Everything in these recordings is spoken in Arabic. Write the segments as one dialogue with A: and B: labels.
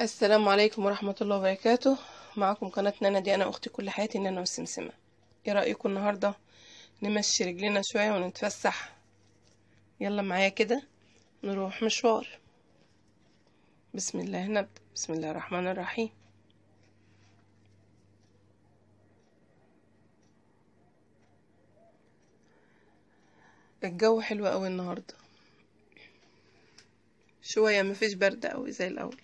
A: السلام عليكم ورحمة الله وبركاته. معكم قناة نانا دي أنا أختي كل حياتي نانا والسمسمة إيه رأيكم النهاردة؟ نمشي رجلينا شوية ونتفسح. يلا معايا كده نروح مشوار. بسم الله نبدأ. بسم الله الرحمن الرحيم. الجو حلو قوي النهاردة. شوية مفيش برد قوي زي الأول.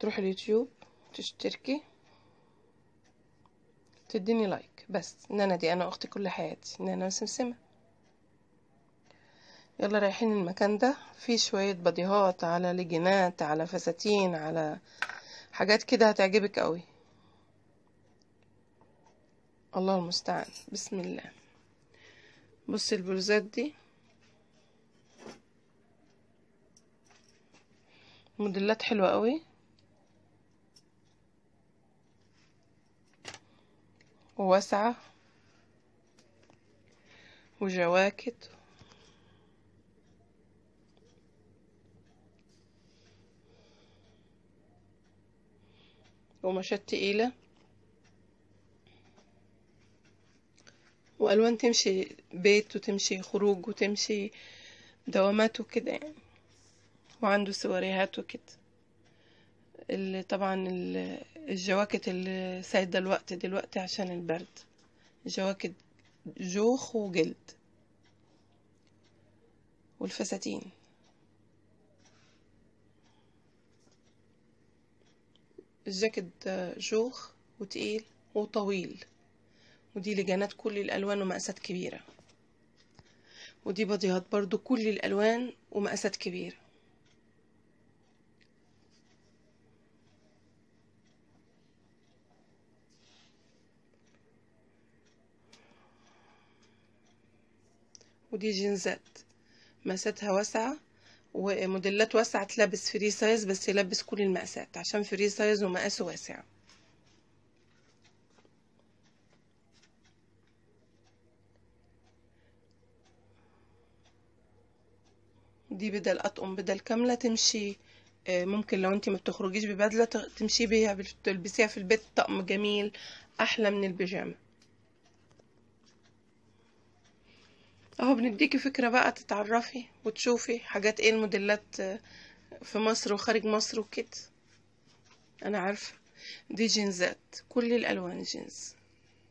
A: تروح اليوتيوب تشتركي تديني لايك. بس نانا دي أنا أختي كل حياتي. نانا وسمسمة يلا رايحين المكان ده. فيه شوية بديهات على لجنات على فساتين على حاجات كده هتعجبك قوي. الله المستعان. بسم الله. بصي البلوزات دي. موديلات حلوة قوي. وواسعة وجواكت. وقماشات تقيلة. وألوان تمشي بيت وتمشي خروج وتمشي دوامات وكده يعني. وعنده سواريهات وكده. اللي طبعا ال- الجواكت اللي سايدة الوقت دلوقتي عشان البرد. جواكت جوخ وجلد. والفساتين. الجاكيت ده جوخ وتقيل وطويل. ودي لجانات كل الألوان ومقاسات كبيرة. ودي بديهات برضو كل الألوان ومقاسات كبيرة. ودي جينزات. مقاساتها واسعة وموديلات واسعة تلبس free size بس يلبس كل المقاسات عشان free size ومقاسه واسع. دي بدل أطقم بدل كاملة تمشي آه، ممكن لو انتي ما بتخرجيش ببدلة ت- تمشي بيها تلبسيها في البيت طقم جميل أحلى من البيجامة. اهو بنديكي فكرة بقى تتعرفي وتشوفي حاجات إيه الموديلات آه، في مصر وخارج مصر وكده. أنا عارفة. دي جينزات كل الالوان جينز.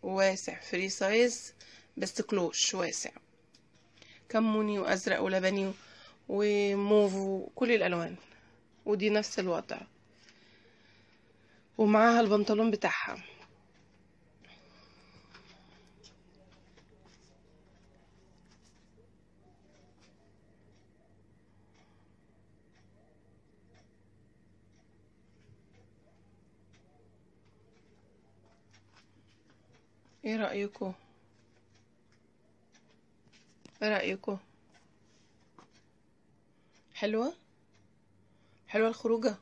A: واسع free size بس كلوش واسع. كموني وازرق ولبني وموف وكل الالوان. ودي نفس الوضع. ومعاها البنطلون بتاعها. إيه رأيكم إيه رأيكم حلوة؟ حلوة الخروجة؟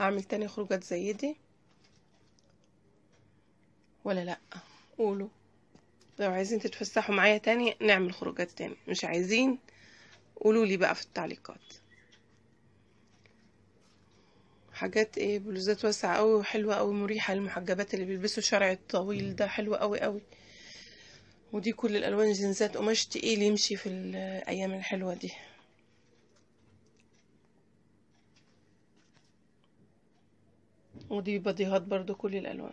A: أعمل تاني خروجات زي دي؟ ولا لأ؟ قولوا. لو عايزين تتفسحوا معايا تاني نعمل خروجات تاني. مش عايزين؟ قولوا لي بقى في التعليقات. حاجات إيه بلوزات واسعة قوي وحلوة قوي مريحة للمحجبات اللي بيلبسوا شرع الطويل ده حلو قوي قوي. ودي كل الألوان جنسات قماش تقيل يمشي في الأيام الحلوة دي. ودي بديهات برضو كل الألوان.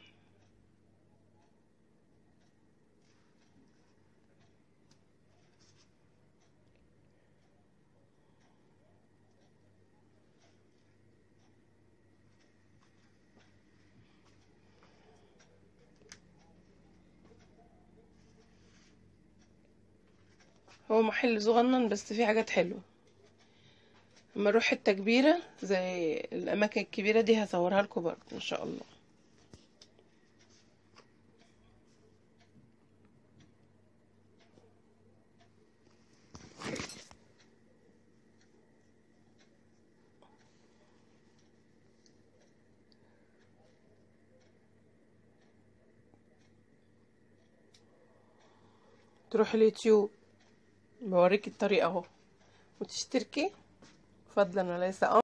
A: هو محل صغنن بس فيه حاجات حلوة. اما أروح حتة كبيرة زي الأماكن الكبيرة دي هصورها لكم برضه إن شاء الله. تروح اليوتيوب. بوريك الطريقة أهو. وتشتركي. فضلا وليس